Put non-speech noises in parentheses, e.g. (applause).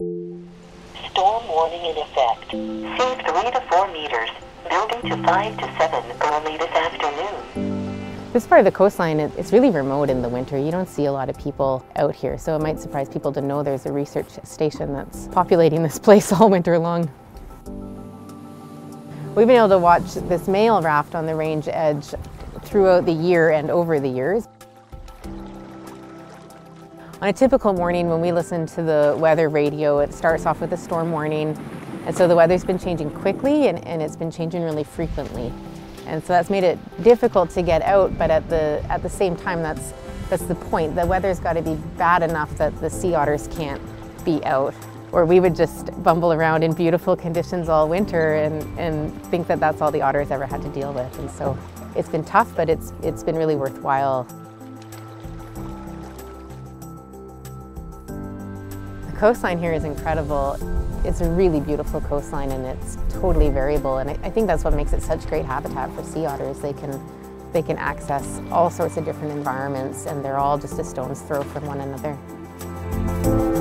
Storm warning in effect. Sea 3 to 4 meters. Building to 5 to 7 early this afternoon. This part of the coastline, it's really remote in the winter. You don't see a lot of people out here, so it might surprise people to know there's a research station that's populating this (laughs) place all winter long. We've been able to watch this male raft on the range edge throughout the year and over the years. On a typical morning when we listen to the weather radio, it starts off with a storm warning. And so the weather's been changing quickly and, and it's been changing really frequently. And so that's made it difficult to get out, but at the, at the same time, that's, that's the point. The weather's got to be bad enough that the sea otters can't be out. Or we would just bumble around in beautiful conditions all winter and, and think that that's all the otters ever had to deal with. And so it's been tough, but it's, it's been really worthwhile. Coastline here is incredible. It's a really beautiful coastline and it's totally variable and I, I think that's what makes it such great habitat for sea otters. They can, they can access all sorts of different environments and they're all just a stone's throw from one another.